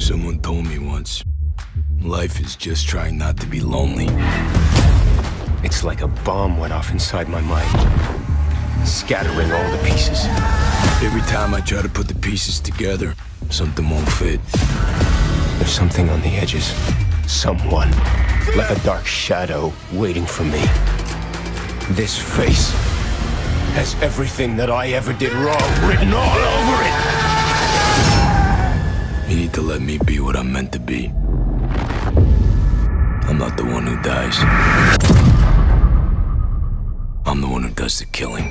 Someone told me once life is just trying not to be lonely. It's like a bomb went off inside my mind, scattering all the pieces. Every time I try to put the pieces together, something won't fit. There's something on the edges. Someone, like a dark shadow, waiting for me. This face has everything that I ever did wrong written all over need to let me be what I'm meant to be. I'm not the one who dies. I'm the one who does the killing.